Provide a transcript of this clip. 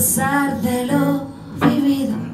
pesar de lo vivido.